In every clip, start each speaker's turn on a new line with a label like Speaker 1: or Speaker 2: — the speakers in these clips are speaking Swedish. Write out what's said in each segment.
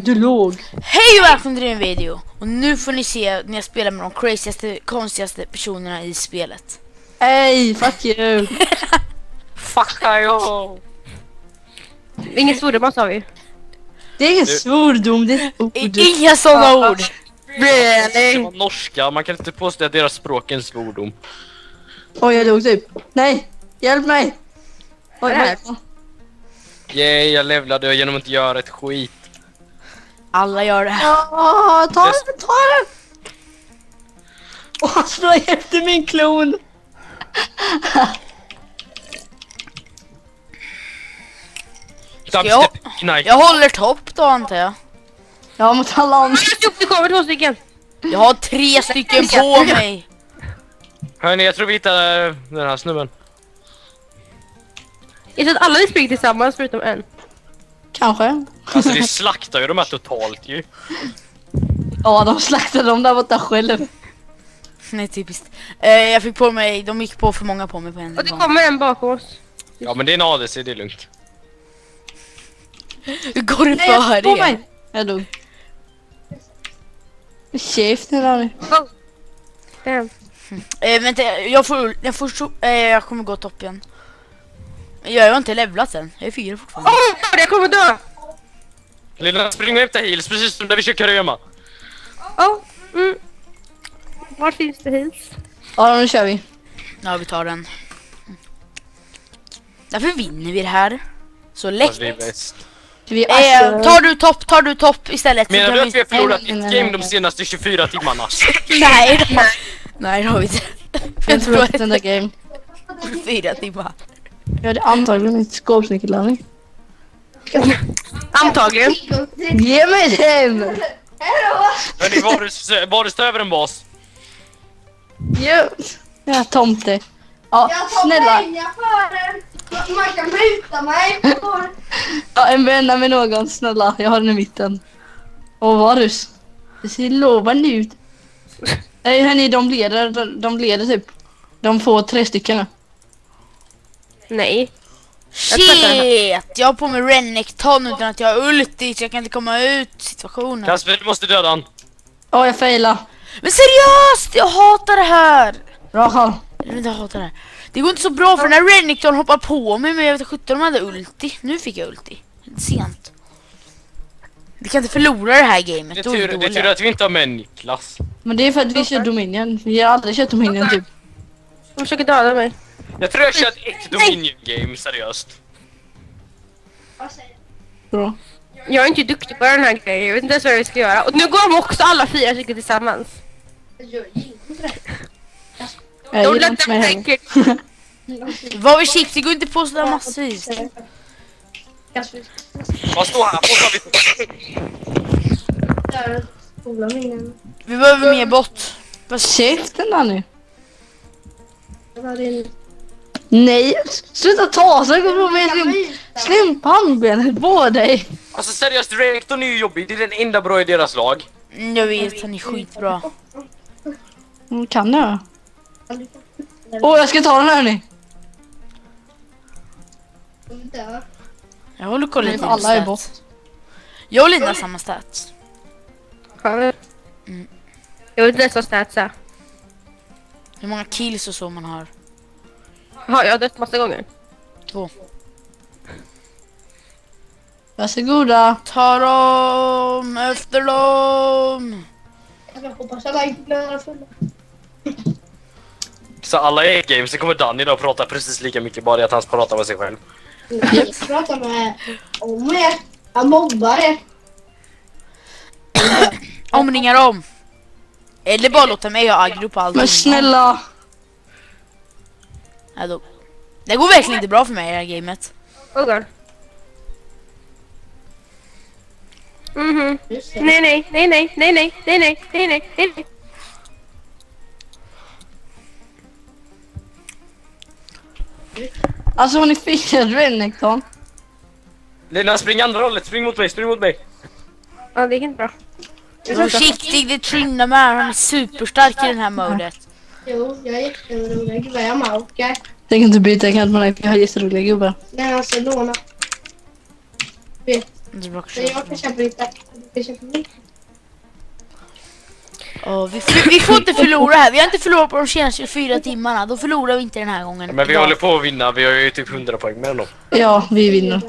Speaker 1: Du låg.
Speaker 2: Hej och välkommen till en video! Och nu får ni se när jag spelar med de crazigaste, konstigaste personerna i spelet.
Speaker 1: Hey, fuck you.
Speaker 3: Fuck you!
Speaker 4: Ingen svordomar sa vi.
Speaker 1: Det är ingen svordom, det är ord.
Speaker 2: Inga sådana ord!
Speaker 3: Det var norska, man kan inte påstå att deras språk är en svordom.
Speaker 1: Oj, jag dog typ. Nej, hjälp mig. Oj,
Speaker 4: här?
Speaker 3: Yay, jag levlade genom att inte göra ett skit.
Speaker 2: Alla gör det.
Speaker 1: Ja, ta den, ta den. Åh, sprang efter min klon.
Speaker 2: jag-
Speaker 3: Dubstep knife.
Speaker 2: Jag håller topp då antar jag.
Speaker 1: Ja, mot alla andra.
Speaker 4: Det kommer två stycken.
Speaker 2: Jag har tre stycken på mig.
Speaker 3: Hörni, jag tror vi hittar eh, den här snubben.
Speaker 4: Jag tror att alla vi springer tillsammans förutom en.
Speaker 1: Kanske.
Speaker 3: Alltså vi slaktar ju de här totalt ju.
Speaker 1: Ja, de slaktade dem där borta själv.
Speaker 2: Nej typiskt. Eh, jag fick på mig, de gick på för många på mig på en
Speaker 4: Och det
Speaker 2: gång.
Speaker 4: kommer en bakom oss.
Speaker 3: Ja men det är en ADC, det är lugnt.
Speaker 2: Hur går det
Speaker 1: Nej, jag
Speaker 2: för
Speaker 1: på
Speaker 2: er?
Speaker 1: mig. Jag dog. Käften där.
Speaker 4: Damn.
Speaker 2: Eh, vänta, jag får, jag får, eh, jag kommer gå topp igen. Jag har inte levlat än, jag är fyra fortfarande.
Speaker 4: Oh, jag kommer dö!
Speaker 3: Lilla spring och hämta heals, precis som där vi kör Karöma.
Speaker 4: Oh. Mm. Var finns det hus?
Speaker 1: Ja, nu kör vi.
Speaker 2: Ja, vi tar den. Därför vinner vi det här. Så lätt.
Speaker 3: Alltså, det är bäst.
Speaker 1: Vi
Speaker 2: Eh, tar du topp, tar du topp istället.
Speaker 3: Menar du
Speaker 2: vi-
Speaker 3: att vi har förlorat
Speaker 1: Nej, nej,
Speaker 3: ett
Speaker 1: nej,
Speaker 3: game de
Speaker 1: nej.
Speaker 3: senaste 24 timmarna?
Speaker 2: Nej, då. Nej, det har vi inte.
Speaker 1: Jag tror att den där game.
Speaker 2: Fyra timmar.
Speaker 1: Jag hade antagligen mitt skåpsnickerlärning.
Speaker 4: Antagligen.
Speaker 1: Ge mig den!
Speaker 3: Hörni, Varus, Varus ta över en bas.
Speaker 1: Ja, ja tomte. Ja,
Speaker 5: Jag tar
Speaker 1: snälla.
Speaker 5: pengar för den. Man kan muta mig.
Speaker 1: Ja, en vända med någon, snälla. Jag har den i mitten. Och Varus. Det ser lovande ut. Nej hörni, de leder, de, de leder typ. De får tre stycken nu.
Speaker 4: Nej.
Speaker 2: Shit! Jag har på mig Renekton utan att jag har ulti så jag kan inte komma ut situationen.
Speaker 3: Kasper, du måste döda han.
Speaker 1: Åh, jag failade.
Speaker 2: Men seriöst! Jag hatar det här!
Speaker 1: Bra Karl.
Speaker 2: Jag inte, hatar det här. Det går inte så bra för när Renekton hoppar på mig men jag vet inte sjutton om hade ulti. Nu fick jag ulti. Sent. Vi kan inte förlora det här gamet.
Speaker 3: Det är tur, det är tur att vi inte har med Niklas.
Speaker 1: Men det är för att vi kör Dominion. Vi har aldrig kört Dominion typ.
Speaker 4: De försöker döda mig.
Speaker 3: Jag tror jag kört ett Dominion game, seriöst.
Speaker 1: Bra.
Speaker 4: Jag är inte duktig på den här grejen. Jag vet inte ens vad vi ska göra. Och nu går de också alla fyra stycken tillsammans.
Speaker 1: Jag
Speaker 4: De
Speaker 1: gillar inte mig heller.
Speaker 2: Var? Det går inte på sådär massvis.
Speaker 3: Vad står här? Vad har vi?
Speaker 2: Vi behöver mer bot.
Speaker 1: Käften där nu. Nej, sluta ta så jag på med slim, slim pannbenet på dig.
Speaker 3: Alltså seriöst, Rektorn är ju jobbig. Det är den enda bra i deras lag.
Speaker 2: Mm, Jag vet, han är skitbra.
Speaker 1: Mm, kan jag? Åh, jag ska ta den här nu.
Speaker 2: Jag håller koll lite
Speaker 1: för alla är
Speaker 2: på. Jag och Lina har samma stats.
Speaker 4: Mm.
Speaker 2: Mm.
Speaker 4: Jag vet inte ens vad stats är.
Speaker 2: Hur många kills och så man har.
Speaker 4: Har jag dött massa gånger?
Speaker 2: Två.
Speaker 1: Varsågoda.
Speaker 2: Ta dem efter dem.
Speaker 5: Jag hoppas alla inte blir fulla.
Speaker 3: Så alla är game, så kommer Danny då prata precis lika mycket, bara det att han pratar med sig själv.
Speaker 5: Jag pratar med om er. Jag mobbar er.
Speaker 2: Omringa dem. Eller bara låta mig ha aggro på allt.
Speaker 1: Men snälla.
Speaker 2: Ja, då. Det går verkligen inte bra för mig i det här gamet.
Speaker 4: Oh god. Mhm. Nej, nej, nej, nej, nej, nej, nej, nej, nej, nej, nej, nej.
Speaker 1: Alltså har ni firat Renekton?
Speaker 3: Lina, spring andra hållet, spring mot mig, spring mot mig.
Speaker 4: Ja, det gick inte bra.
Speaker 2: Försiktig, det trinnar med. Han är superstark i den här modet.
Speaker 5: Jo, jag är jätterolig. Vem är okej?
Speaker 1: Jag kan inte byta kant med dig för jag har jätteroliga gubbar.
Speaker 5: Nej, alltså låna. Vet.
Speaker 2: Det är bra att
Speaker 5: Men jag kan köpa lite. Jag kan köpa lite.
Speaker 2: Ja, vi, vi får inte förlora här. Vi har inte förlorat på de senaste 24 timmarna. Då förlorar vi inte den här gången.
Speaker 3: Men vi
Speaker 2: Idag.
Speaker 3: håller på att vinna, vi har ju typ 100 poäng med dem.
Speaker 1: Ja, vi vinner.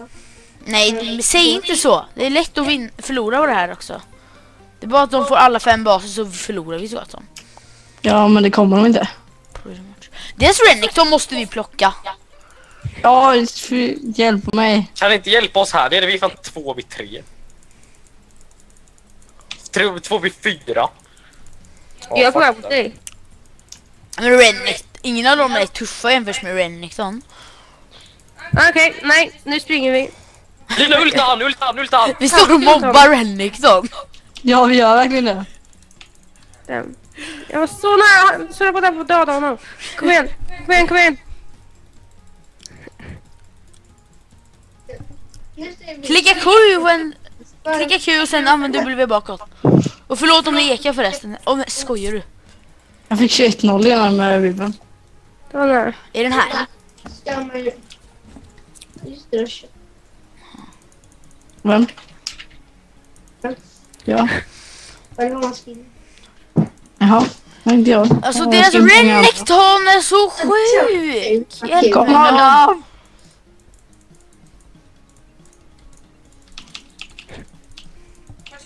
Speaker 2: Nej, säg inte så. Det är lätt att förlora på det här också. Det är bara att de får alla fem baser så förlorar vi så att de.
Speaker 1: Ja, men det kommer de inte.
Speaker 2: Dels Renekton måste vi plocka.
Speaker 1: Ja, hjälp mig.
Speaker 3: Kan ni inte hjälpa oss här? Det är det vi fan två vid tre. Tre, två vid fyra. Ja,
Speaker 4: Jag är på dig.
Speaker 2: Men Renekton, ingen av dem är tuffa jämfört med Renekton.
Speaker 4: Okej, nej, nu springer vi.
Speaker 3: Lina, ulta han, ulta han, ulta han!
Speaker 2: Vi står och mobbar Renekton.
Speaker 1: Ja, vi gör verkligen det.
Speaker 4: Dem. Jag var så nära, så nära på att döda honom. Kom igen, kom igen, kom igen.
Speaker 2: Klicka Q, och en, klicka Q och sen använd W bakåt. Och förlåt om det ekar förresten. Oh, men, skojar du?
Speaker 1: Jag fick 21-0 innan med Ribbon.
Speaker 4: Det var nära.
Speaker 2: Är den här?
Speaker 5: Det,
Speaker 1: Vem? Ja.
Speaker 5: Vad har man skrivit?
Speaker 1: Jaha. Men jag.
Speaker 2: Alltså
Speaker 1: Ja,
Speaker 2: deras. Renekton är så sjuk! Hjälp
Speaker 1: Kom
Speaker 2: mig!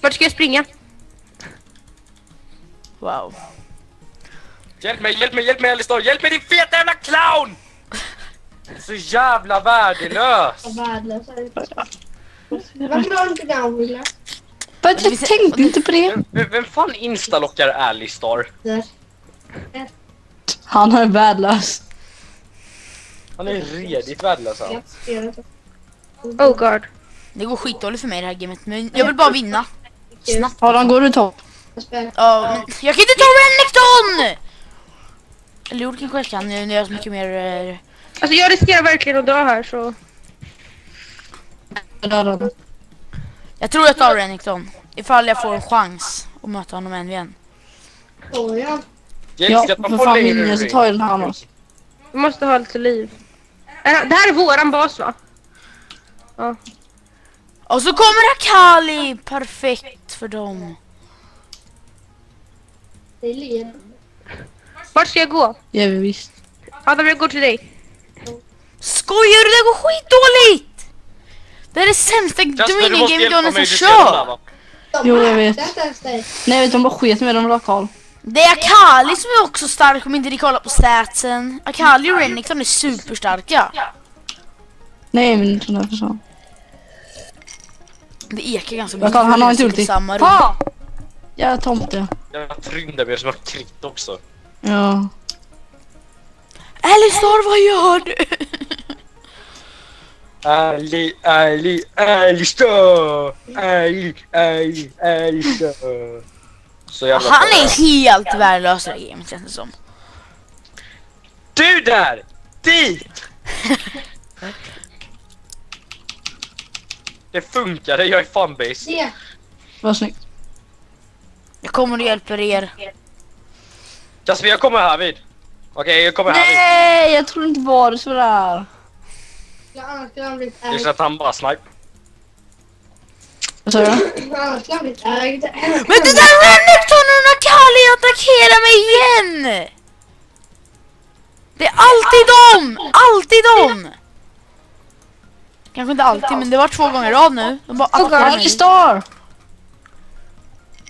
Speaker 4: Vart ska jag springa?
Speaker 2: Wow.
Speaker 3: Hjälp mig, hjälp mig, hjälp mig Alistar! Hjälp mig din feta jävla clown! Så jävla värdelös!
Speaker 5: Vad värdelös är det? Varför har du inte den
Speaker 1: Jag tänkte inte på det.
Speaker 3: Vem, vem, fan instalockar Alistar?
Speaker 1: Han är värdelös.
Speaker 3: Han är redigt värdelös han.
Speaker 4: Oh god.
Speaker 2: Det går skitdåligt för mig det här gamet men jag vill bara vinna. Snabbt.
Speaker 1: Adam, går du topp?
Speaker 2: Ja, jag kan inte ta Renekton! Eller jo, kanske jag kan nu när jag har så mycket mer... eh,
Speaker 4: Alltså jag riskerar verkligen att dö här så.
Speaker 1: Jag
Speaker 2: tror jag tar Renekton. Ifall jag får en chans att möta honom en vid en.
Speaker 5: Får jag?
Speaker 3: Hjälp,
Speaker 1: Ja, för
Speaker 3: på
Speaker 1: fan vinner jag så tar jag den här annars.
Speaker 4: Vi måste ha lite liv. Är- Det här är våran bas va? Ja.
Speaker 2: Och så kommer Akali! Perfekt för dem.
Speaker 5: Det är led.
Speaker 4: Vart ska jag gå?
Speaker 1: Vi visst.
Speaker 4: Adam jag går till dig.
Speaker 2: Skojar du? Det går skitdåligt! Det är det sämsta
Speaker 3: Jasper, du hjälpa mig,
Speaker 2: någonsin kört.
Speaker 5: De
Speaker 1: Jo, jag vet.
Speaker 5: inte ens dig.
Speaker 1: Nej, vet du, de bara sket med dem lokal.
Speaker 2: Det är Akali som är också stark om inte ni kollar på statsen. Akali och Renekton är superstarka.
Speaker 1: Nej, men inte därför så.
Speaker 2: Det ekar ganska
Speaker 1: Lokal, han har inte ulti.
Speaker 2: samma rum.
Speaker 1: Fan! Jävla tomte.
Speaker 3: Jag trynde mig som har kritt också.
Speaker 1: Ja.
Speaker 2: Alistar, vad gör du?
Speaker 3: Ali, Ali, Alistar! Ali, Ali, Alistar! Så jävla
Speaker 2: Han
Speaker 3: bra.
Speaker 2: är helt värdelös i det här gamet känns det som.
Speaker 3: Du där! Dit! Det funkade, jag är fanbase.
Speaker 5: Se.
Speaker 1: Vad snyggt.
Speaker 2: Jag kommer och hjälper er.
Speaker 3: Jasper, jag kommer här vid. Okej, jag kommer här vid.
Speaker 1: Nej, jag tror inte var det sådär.
Speaker 5: Annars skulle han blivit
Speaker 3: Det är
Speaker 5: ägd.
Speaker 3: så att han bara snipe.
Speaker 1: Vad sa du?
Speaker 5: Annars skulle han blivit ägd.
Speaker 2: Men det där Renekton och Akali attackerar mig igen! Det är alltid dem! Alltid dem! Kanske inte alltid, men det var två gånger rad nu. De bara attackerar mig.
Speaker 1: Alistar!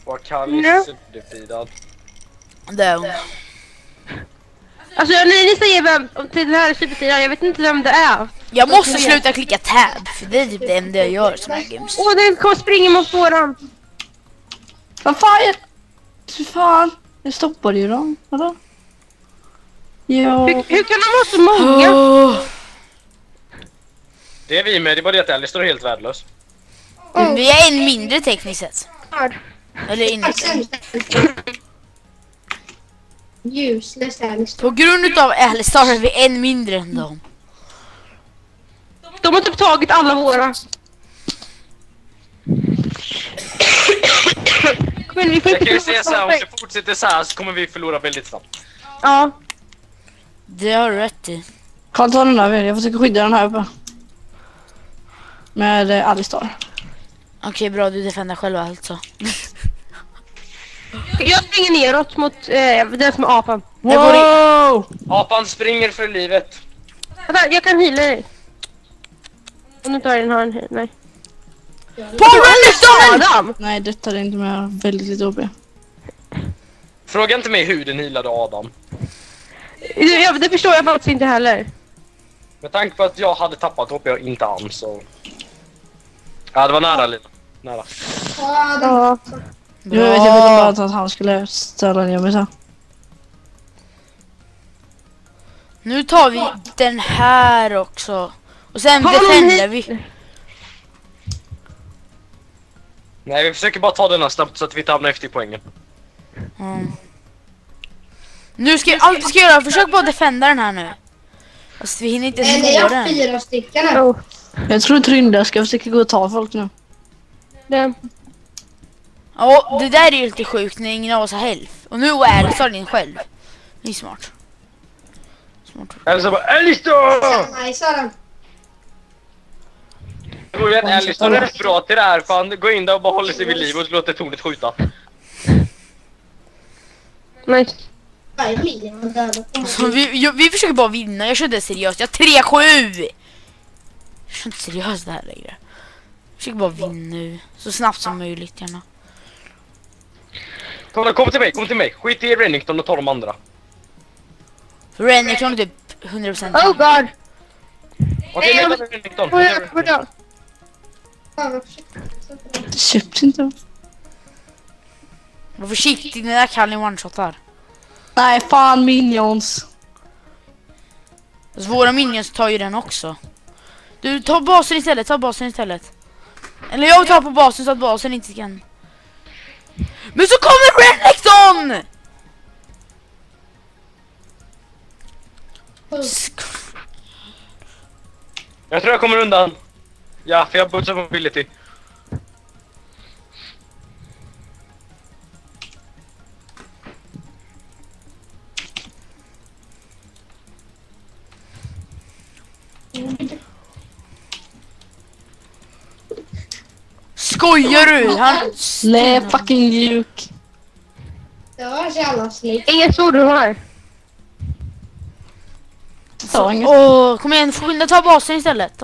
Speaker 3: Var Kalle
Speaker 4: No.
Speaker 3: sudderfidad.
Speaker 4: Alltså ni, ni säger vem till den här supersidan, jag vet inte vem det är.
Speaker 2: Jag måste sluta klicka tab, för det är typ det enda jag gör i såna här games.
Speaker 4: Åh den kommer springa mot våran.
Speaker 1: Vad fan? Jag... Fy fan. Jag stoppade ju dem. Vadå? Ja.
Speaker 4: Hur, hur kan de vara så många?
Speaker 2: Åh.
Speaker 3: Det är vi med, det är bara det att Alistar är helt värdelös.
Speaker 2: Men Vi är en mindre tekniskt sett.
Speaker 4: Här.
Speaker 2: Eller in,
Speaker 5: Useless Alistar.
Speaker 2: på grund utav Alistar är vi en mindre än dem.
Speaker 4: De har typ tagit alla våra. Kom igen, vi får
Speaker 3: Jag kan ju säga så här, om det fortsätter så här så kommer vi förlora väldigt snabbt.
Speaker 4: Ja.
Speaker 2: Det har du rätt i.
Speaker 1: Karl ta den där. Jag försöker skydda den här uppe. Med eh, Alistar.
Speaker 2: Okej, bra. Du defendar själv alltså.
Speaker 4: Jag springer neråt mot eh, den som är apan.
Speaker 2: Jag går
Speaker 1: Wow!
Speaker 3: Apan springer för livet.
Speaker 4: Vänta, jag kan heala dig. Om du inte har den heal, nej.
Speaker 2: Paul Renniston!
Speaker 4: Adam!
Speaker 1: Nej, detta är inte med. Jag har väldigt lite.
Speaker 3: Fråga inte mig hur den healade Adam.
Speaker 4: Det, jag, det förstår jag faktiskt inte heller.
Speaker 3: Med tanke på att jag hade tappat HP och inte han så... Ja, det var nära Lina. Nära.
Speaker 5: Ja, den-
Speaker 4: Ja.
Speaker 1: Jag vet jag ville bara att han skulle ställa ner mig så. här.
Speaker 2: Nu tar vi den här också. Och sen
Speaker 4: Har de
Speaker 2: defender vi.
Speaker 3: Nej, vi försöker bara ta denna snabbt så att vi inte hamnar efter i poängen.
Speaker 2: Mm. Nu ska allt vi ska göra, försök bara defenda den här nu. Fast vi hinner inte
Speaker 5: Nej,
Speaker 2: ens
Speaker 5: det
Speaker 2: nå
Speaker 5: är
Speaker 2: den.
Speaker 5: fyra stycken här.
Speaker 1: Jag tror Trynda ska försöka gå och ta folk nu.
Speaker 4: det.
Speaker 2: Ja, det där är ju lite sjukt när ingen av oss har health. Och nu är Alice har din själv. Det är smart. Smart.
Speaker 3: Så bara Alistar! Jag tror att Alistar är rätt bra till det här för han går in där och bara håller sig vid liv och låter tornet skjuta.
Speaker 4: Nice.
Speaker 5: Varje linje var död.
Speaker 2: Så vi, jag, vi försöker bara vinna, jag körde seriöst. Jag har 3-7! Jag kör inte seriöst det här längre. Jag försöker bara vinna nu. Så snabbt som möjligt gärna.
Speaker 3: Kom, kom till mig, kom till mig. Skit i Rennington och ta de andra.
Speaker 2: Renekton är typ 100%
Speaker 4: Oh god!
Speaker 3: Okej,
Speaker 4: Nej,
Speaker 3: tar vi Rennington.
Speaker 1: Köps inte.
Speaker 2: Var försiktig, den där kallen one-shotar.
Speaker 1: Nej, fan minions.
Speaker 2: Alltså, våra minions tar ju den också. Du, ta basen istället, ta basen istället. Eller jag tar på basen så att basen inte kan... Men så kommer Renekton!
Speaker 3: Jag tror jag kommer undan. Ja, för jag har boostar mobility.
Speaker 2: Skojar du? Han...
Speaker 1: Lä fucking juk.
Speaker 5: Det var så jävla snyggt.
Speaker 4: Inget svordomar här.
Speaker 1: Ta inget.
Speaker 2: Åh, kom igen, skynda ta basen istället.